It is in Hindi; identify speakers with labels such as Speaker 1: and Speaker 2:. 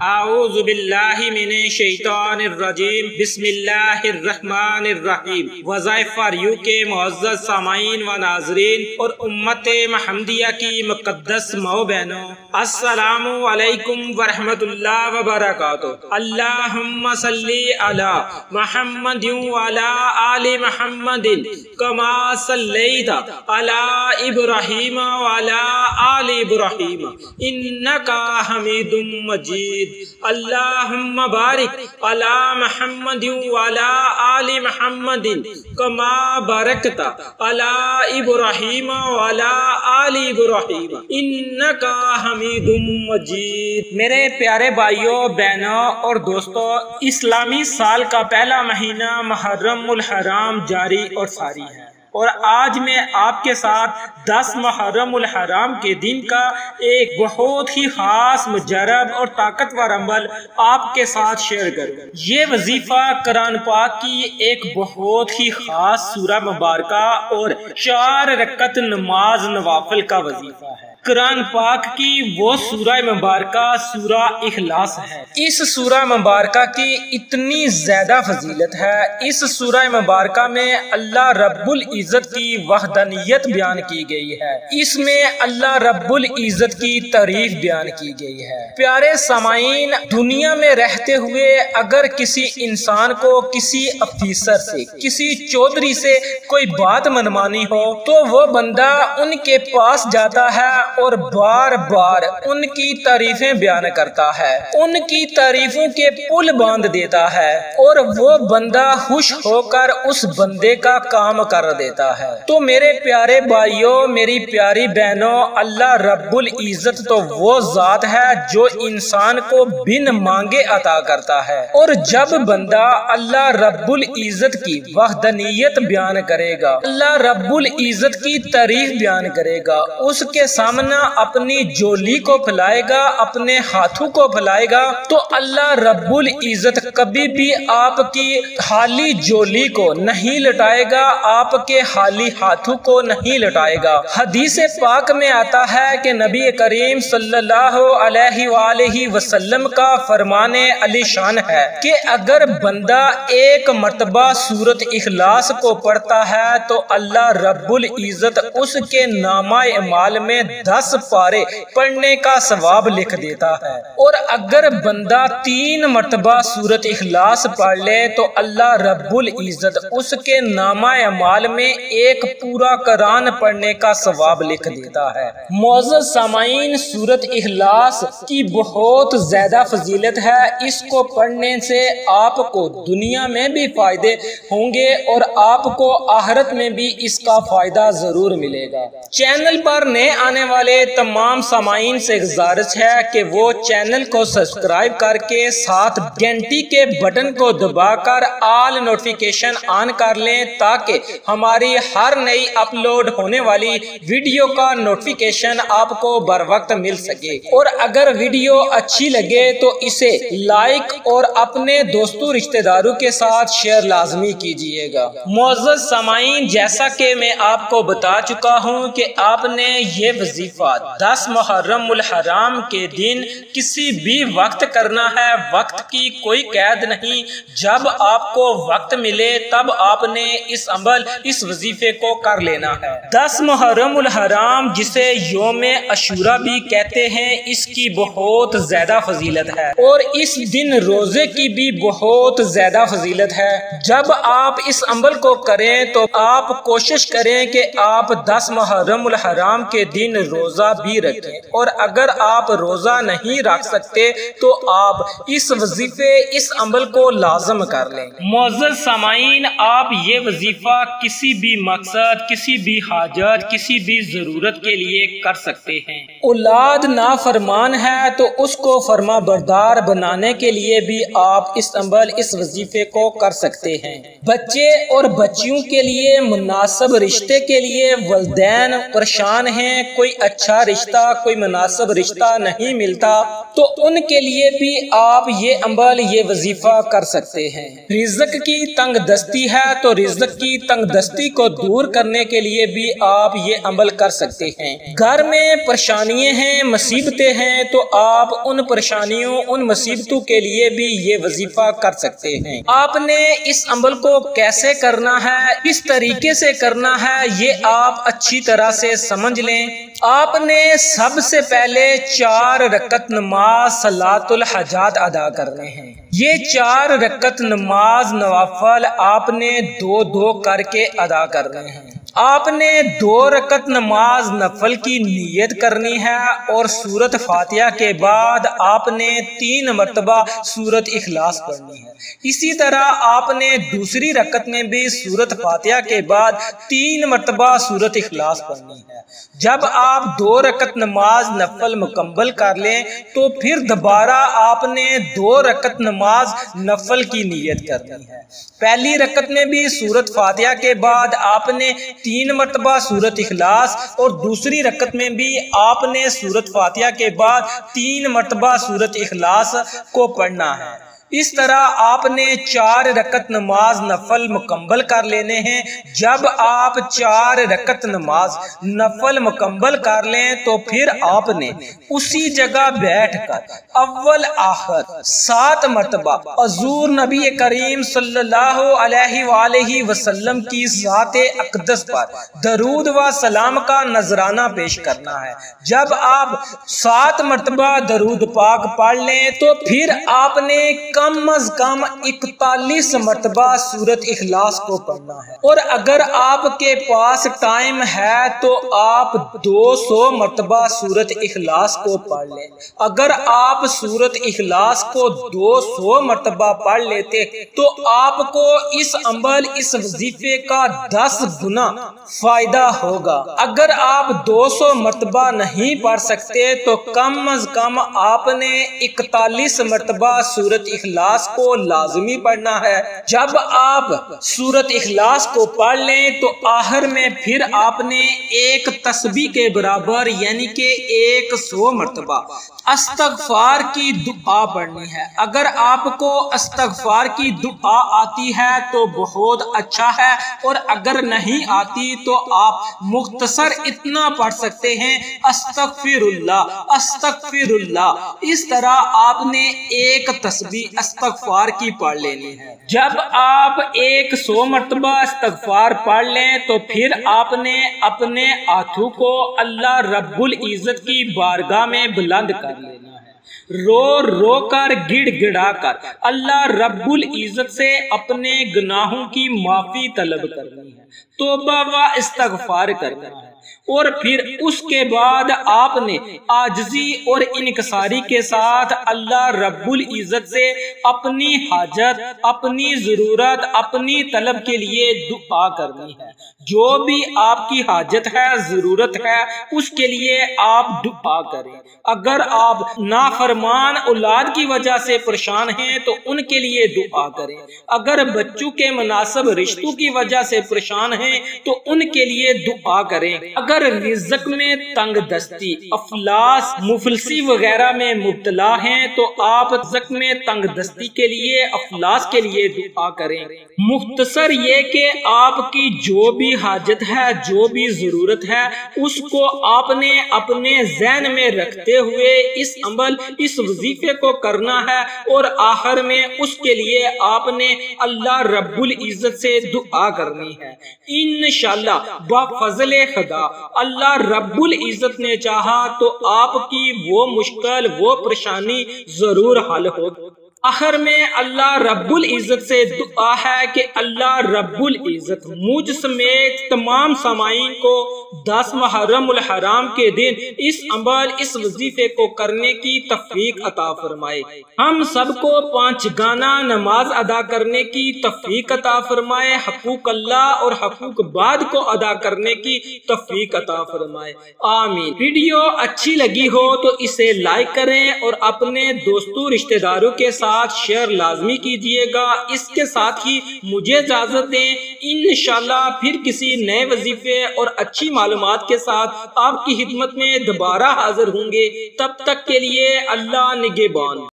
Speaker 1: आउज़बिल्लाहिमिनश्शैतानिर्रजीम बिस्मिल्लाहिर्रहमानिर्रहीम वज़ाइफ फॉर यू के मुअज़्ज़ज़ सामाईन व नाजरीन और उम्मत महमदिया की मुक़द्दस मऊ बहनों अस्सलामु अलैकुम व रहमतुल्लाह व बरकातुहू अल्लाहुम्मा सल्ली अला मुहम्मद व अला आलि मुहम्मदिन कमा सल्लैता अला इब्राहीम व अला आलि इब्राहीम इन्नका हमीदुम मजीद अल्लाहुम्मा बारिक अला मुहम्मद वाला आलि मुहम्मदिन कमा बारकता अला इब्राहीम वाला आलि इब्राहीम। इन्नका हमीदुम मजीद। मेरे प्यारे भाइयों, बहनों और दोस्तों, इस्लामी साल का पहला महीना मुहर्रम हराम जारी और सारी है। और आज मैं आपके साथ दस मुहर्रम हराम के दिन का एक बहुत ही खास, मुजरब और ताकतवर अमल आपके साथ शेयर करूँ। ये वजीफ़ा करान पाक की एक बहुत ही खास सूरा मुबारक और चार रकत नमाज़ नवाफल का वजीफ़ा है। कुरान पाक की वो सूरा मुबारक सूरा इखलास है। इस सूरा मुबारक की इतनी ज़्यादा फजीलत है। इस सूरा मुबारक में अल्लाह रब्बुल इज़्ज़त की वहदनियत बयान की गई है। इसमें अल्लाह रब्बुल इज़्ज़त की तारीफ़ बयान की गई है। प्यारे समाइन दुनिया में रहते हुए अगर किसी इंसान को किसी अफीसर से, किसी चौधरी से कोई बात मनमानी हो तो वो बंदा उनके पास जाता है और बार बार उनकी तारीफें बयान करता है। उनकी तारीफों के पुल बाँध देता है और वो बंदा खुश होकर उस बंदे का काम कर देता है। तो मेरे प्यारे भाइयों, मेरी प्यारी बहनों, अल्लाह रब्बुल इज़्ज़त तो वो जात है जो इंसान को बिन मांगे अता करता है। और जब बंदा अल्लाह रब्बुल इज़्ज़त की वहदनीयत बयान करेगा, अल्लाह रब्बुल इज़्ज़त की तारीफ़ बयान करेगा, उसके सामने अपनी जोली को फैलाएगा, अपने हाथों को फैलाएगा। तो अल्लाह रब्बुल इज़्ज़त कभी भी आपकी हाली जोली को नहीं लटाएगा, आपके हाली हाथों को नहीं लटाएगा। हदीस पाक में आता है कि नबी करीम सल्लल्लाहु अलैहि वसल्लम का फरमाने अली शान है कि अगर बंदा एक मरतबा सूरत इखलास को पढ़ता है तो अल्लाह रब्बुल इज़्ज़त उसके नामा माल में दस पारे पढ़ने का सवाब लिख देता है। और अगर बंदा तीन मरतबा सूरत इखलास पढ़ ले तो अल्लाह रब्बुल इज़्ज़त उसके नामा माल में एक पूरा करान पढ़ने का सवाब लिख देता है। मोज़ सामाइन सूरत इखलास की बहुत ज़्यादा फजीलत है। इसको पढ़ने से आपको दुनिया में भी फ़ायदे होंगे और आपको आहरत में भी इसका फ़ायदा ज़रूर मिलेगा। चैनल पर नए आने वाले तमाम सामाइन से गुजारिश है कि वो चैनल को सब्सक्राइब करके साथ घंटी के बटन को दबाकर आल नोटिफिकेशन ऑन कर लें ताकि हमारी हर नई अपलोड होने वाली वीडियो का नोटिफिकेशन आपको बर वक्त मिल सके। और अगर वीडियो अच्छी लगे तो इसे लाइक और अपने दोस्तों रिश्तेदारों के साथ शेयर लाजमी कीजिएगा। मोजत समाइन, जैसा कि मैं आपको बता चुका हूँ कि आपने ये वजीफा दस मुहर्रम के दिन किसी भी वक्त करना है। वक्त की कोई कैद नहीं। जब आपको वक्त मिले, तब आपने इस अमल, इस वजीफे को कर लेना है। दस मुहर्रम जिसे योम अशूरा भी कहते हैं, इसकी बहुत ज़्यादा फजीलत है। और इस दिन रोज़े की भी बहुत ज़्यादा फजीलत है। जब आप इस अमल को करें तो आप कोशिश करें कि आप दस मुहर्रम के दिन रोजा भी रखें। और अगर आप रोजा नहीं रख सकते तो आप इस वजीफे इस अमल को लाजम कर लें। मोजर सामाइन आप ये वजीफा किसी भी मकसद किसी भी हाजत किसी भी ज़रूरत के लिए कर सकते हैं। औलाद ना फरमान है तो उसको फरमा बरदार बनाने के लिए भी आप इस अमल इस वजीफे को कर सकते हैं। बच्चे और बच्चियों के लिए मुनासब रिश्ते के लिए वलदैन परेशान हैं कोई अच्छा रिश्ता, कोई मुनासिब रिश्ता नहीं मिलता तो उनके लिए भी आप ये अमल ये वजीफा कर सकते हैं। रिजक की तंग दस्ती है तो रिजक की तंग दस्ती को दूर करने के लिए भी आप ये अमल कर सकते हैं। घर में परेशानियाँ हैं, मुसीबतें हैं तो आप उन परेशानियों, उन मुसीबतों के लिए भी ये वजीफा कर सकते हैं। आपने इस अमल को कैसे करना है, किस तरीके से करना है, ये आप अच्छी तरह से समझ लें। आपने सबसे पहले चार रकत नमाज़ सलातुल हजात अदा करने हैं। ये चार रकत नमाज़ नवाफल आपने दो दो करके अदा करने हैं। आपने दो रकत नमाज़ नफल की नीयत करनी है और सूरत फातिहा के बाद आपने तीन मरतबा सूरत इखलास पढ़नी है। इसी तरह आपने दूसरी रकत में भी सूरत फातिहा के बाद तीन मरतबा सूरत इखलास पढ़नी है। जब आप दो रकत नमाज़ नफल मुकम्मल कर लें तो फिर दोबारा आपने दो रकत नमाज़ नफल की नीयत करनी है। पहली रकत में भी सूरत फातिहा के बाद आपने तीन मरतबा सूरत इखलास और दूसरी रकत में भी आपने सूरत फातिया के बाद तीन मरतबा सूरत इखलास को पढ़ना है। इस तरह आपने चार रकत नमाज़ नफल मुकम्मल कर लेने हैं। जब आप चार रकत नमाज़ नफल मुकम्मल कर लें तो फिर आपने उसी जगह बैठकर अव्वल, आखिर, सात मरतबा अजूर नबी करीम सल्लल्लाहु अलैहि वसल्लम की ज़ात अकदस पर दरूद व सलाम का नजराना पेश करना है। जब आप सात मरतबा दरूद पाक पढ़ लें तो फिर आपने कम अज कम इकतालीस मरतबा सूरत इखलास को पढ़ना है। और अगर आपके पास टाइम है तो आप 200 मरतबा सूरत इखलास को पढ़ लें। अगर आप सूरत इखलास को 200 मरतबा पढ़ लेते तो आपको इस अमल, इस वजीफे का 10 गुना फ़ायदा होगा। अगर आप 200 मरतबा नहीं पढ़ सकते तो कम अज कम आपने इकतालीस मरतबा सूरत इखलास को लाजमी पढ़ना है। जब आप सूरत इखलास को पढ़ लें तो आहर में फिर आपने एक तस्बी के बराबर, यानी कि एक सौ मरतबा। अस्तगफार की दुआ पढ़नी है। अगर आपको अस्तगफार की दुआ आती है तो बहुत अच्छा है। और अगर नहीं आती तो आप मुख्तसर इतना पढ़ सकते हैं अस्तगफिरुल्ला अस्तगफिरुल्ला इस तरह आपने एक तस्बी अस्तगफार की पढ़ लेनी है। जब आप एक सौ मरतबा अस्तगफार पढ़ लें तो फिर आपने अपने हाथों को अल्लाह रब्बुल इज़्ज़त की बारगाह में बुलंद कर लेना है। रो रो कर, गिड़ गिड़ा कर। अल्लाह रब्बुल इज़्ज़त से अपने गुनाहों की माफ़ी तलब करनी है। तोबा व इस्तगफार करना है। और फिर उसके बाद आपने आजजी और इनकसारी के साथ अल्लाह रब्बुल इज़्ज़त से अपनी हाजत, अपनी ज़रूरत, अपनी तलब के लिए दुआ करनी है। जो भी आपकी हाजत है, ज़रूरत है, उसके लिए आप दुआ करें। अगर आप नाफरमान औलाद की वजह से परेशान हैं तो उनके लिए दुआ करें। अगर बच्चों के मुनासिब रिश्तों की वजह से परेशान हैं तो उनके लिए दुआ करें। अगर रिजक में तंग दस्ती, अफलास, मुफलसी वगैरह में मुबतला हैं तो आप रिजक में तंग दस्ती के लिए, अफलास के लिए दुआ करें। मुख्तसर ये कि आपकी जो भी हाजत है, जो भी ज़रूरत है, उसको आपने अपने जहन में रखते हुए इस अमल, इस वजीफे को करना है और आखिर में उसके लिए आपने अल्लाह रब्बुल इज़्ज़त से दुआ करनी है। इन बफजल खुदा अल्लाह रब्बुल इज़्ज़त ने चाहा तो आपकी वो मुश्किल वो परेशानी ज़रूर हल होगी आखिर में अल्लाह रब्बुल इज़्ज़त से दुआ है कि अल्लाह रब्बुल इज़्ज़त मुझ समेत तमाम सामाइन को दस मुहर्रम हराम के दिन इस अमल, इस वजीफे को करने की तफीक अता फरमाए। हम सबको पाँच गाना नमाज़ अदा करने की तफीक अता फरमाए, हकूक अल्लाह और हकूक बाद को अदा करने की तफीक अता फरमाए। आमीन। वीडियो अच्छी लगी हो तो इसे लाइक करें और अपने दोस्तों, रिश्तेदारों के साथ साथ शेयर लाजमी कीजिएगा। इसके साथ ही मुझे इजाज़त दें। इन फिर किसी नए वजीफे और अच्छी मालूम के साथ आपकी खिदमत में दोबारा हाजिर होंगे। तब तक के लिए अल्लाह निगेबान।